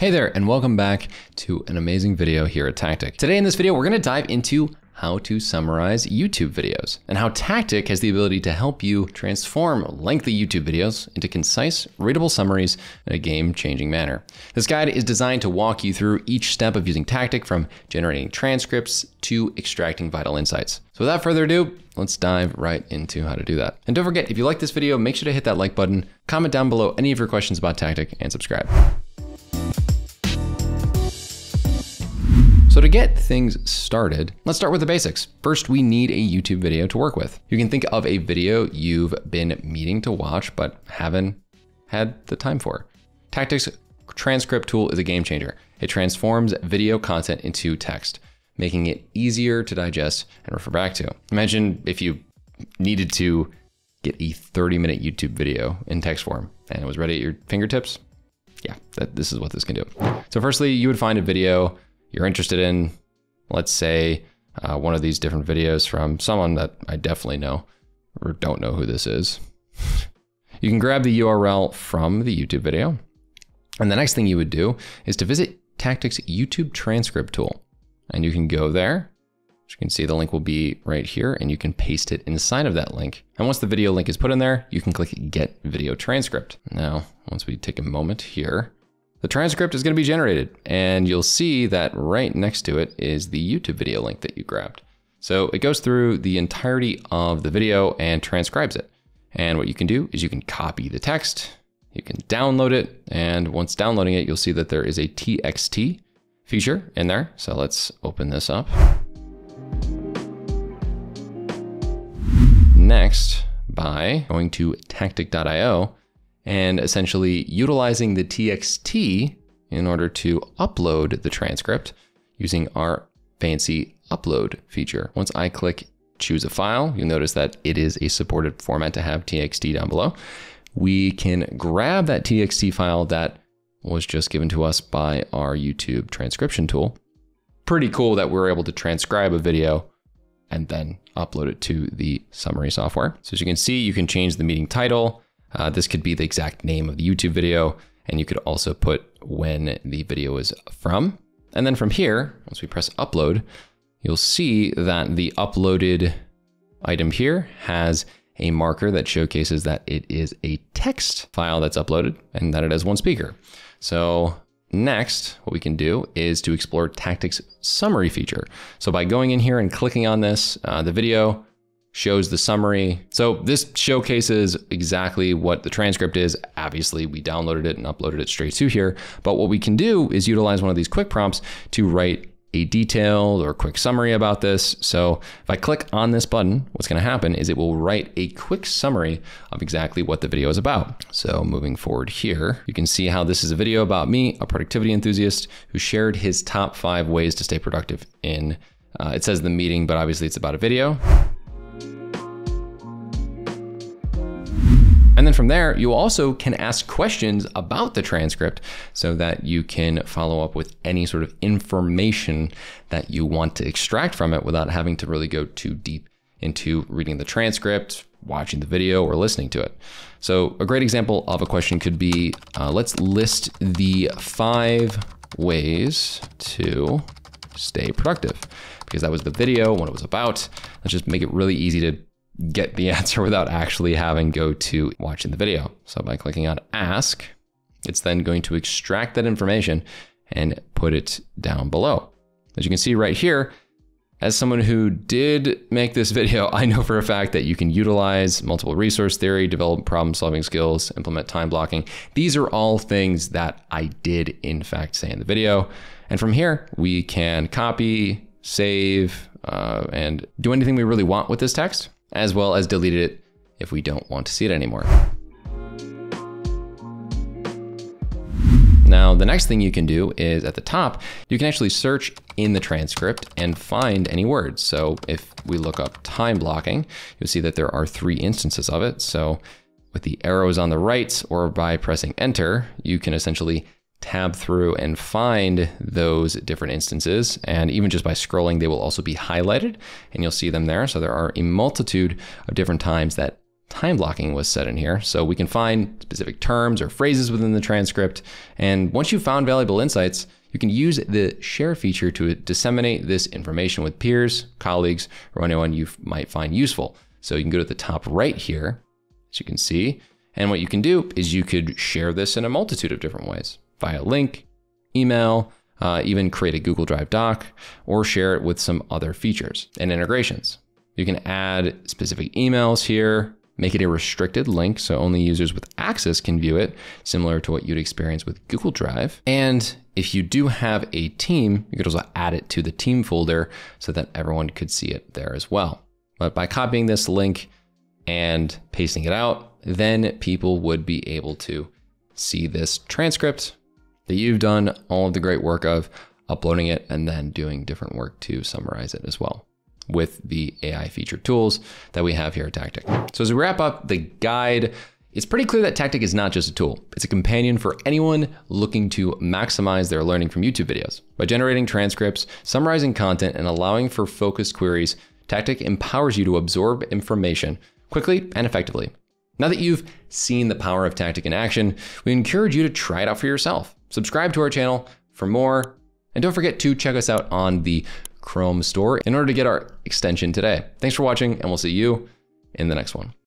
Hey there, and welcome back to an amazing video here at Tactiq. Today in this video, we're gonna dive into how to summarize YouTube videos and how Tactiq has the ability to help you transform lengthy YouTube videos into concise, readable summaries in a game-changing manner. This guide is designed to walk you through each step of using Tactiq from generating transcripts to extracting vital insights. So without further ado, let's dive right into how to do that. And don't forget, if you like this video, make sure to hit that like button, comment down below any of your questions about Tactiq, and subscribe. So to get things started, let's start with the basics. First, we need a YouTube video to work with. You can think of a video you've been meaning to watch, but haven't had the time for. Tactiq's transcript tool is a game changer. It transforms video content into text, making it easier to digest and refer back to. Imagine if you needed to get a 30 minute YouTube video in text form and it was ready at your fingertips. Yeah, that, this is what this can do. So firstly, you would find a video you're interested in, let's say, uh, one of these different videos from someone that I definitely know or don't know who this is. you can grab the URL from the YouTube video. And the next thing you would do is to visit Tactiq's YouTube transcript tool. And you can go there. As you can see, the link will be right here and you can paste it inside of that link. And once the video link is put in there, you can click get video transcript. Now, once we take a moment here, the transcript is going to be generated and you'll see that right next to it is the YouTube video link that you grabbed. So it goes through the entirety of the video and transcribes it. And what you can do is you can copy the text, you can download it, and once downloading it, you'll see that there is a TXT feature in there. So let's open this up. Next, by going to tactiq.io, and essentially utilizing the TXT in order to upload the transcript using our fancy upload feature. Once I click choose a file, you'll notice that it is a supported format to have TXT down below. We can grab that TXT file that was just given to us by our YouTube transcription tool. Pretty cool that we're able to transcribe a video and then upload it to the summary software. So as you can see, you can change the meeting title, uh, this could be the exact name of the YouTube video, and you could also put when the video is from. And then from here, once we press upload, you'll see that the uploaded item here has a marker that showcases that it is a text file that's uploaded and that it has one speaker. So next, what we can do is to explore Tactiq's summary feature. So by going in here and clicking on this, uh, the video shows the summary. So this showcases exactly what the transcript is. Obviously, we downloaded it and uploaded it straight to here. But what we can do is utilize one of these quick prompts to write a detailed or quick summary about this. So if I click on this button, what's going to happen is it will write a quick summary of exactly what the video is about. So moving forward here, you can see how this is a video about me, a productivity enthusiast who shared his top five ways to stay productive in, uh, it says the meeting, but obviously it's about a video. And then from there, you also can ask questions about the transcript so that you can follow up with any sort of information that you want to extract from it without having to really go too deep into reading the transcript, watching the video, or listening to it. So a great example of a question could be, uh, let's list the five ways to stay productive because that was the video, what it was about. Let's just make it really easy to get the answer without actually having go to watching the video. So by clicking on ask, it's then going to extract that information and put it down below. As you can see right here, as someone who did make this video, I know for a fact that you can utilize multiple resource theory, develop problem solving skills, implement time blocking. These are all things that I did in fact say in the video. And from here, we can copy, save, uh, and do anything we really want with this text as well as delete it if we don't want to see it anymore. Now, the next thing you can do is at the top, you can actually search in the transcript and find any words. So if we look up time blocking, you'll see that there are three instances of it. So with the arrows on the right or by pressing enter, you can essentially tab through and find those different instances. And even just by scrolling, they will also be highlighted and you'll see them there. So there are a multitude of different times that time blocking was set in here. So we can find specific terms or phrases within the transcript. And once you've found valuable insights, you can use the share feature to disseminate this information with peers, colleagues, or anyone you might find useful. So you can go to the top right here, as you can see. And what you can do is you could share this in a multitude of different ways via link, email, uh, even create a Google Drive doc, or share it with some other features and integrations. You can add specific emails here, make it a restricted link so only users with access can view it, similar to what you'd experience with Google Drive. And if you do have a team, you could also add it to the team folder so that everyone could see it there as well. But by copying this link and pasting it out, then people would be able to see this transcript that you've done all of the great work of uploading it and then doing different work to summarize it as well with the AI feature tools that we have here at Tactiq. So as we wrap up the guide, it's pretty clear that Tactiq is not just a tool. It's a companion for anyone looking to maximize their learning from YouTube videos. By generating transcripts, summarizing content, and allowing for focused queries, Tactiq empowers you to absorb information quickly and effectively. Now that you've seen the power of Tactiq in action, we encourage you to try it out for yourself. Subscribe to our channel for more, and don't forget to check us out on the Chrome store in order to get our extension today. Thanks for watching, and we'll see you in the next one.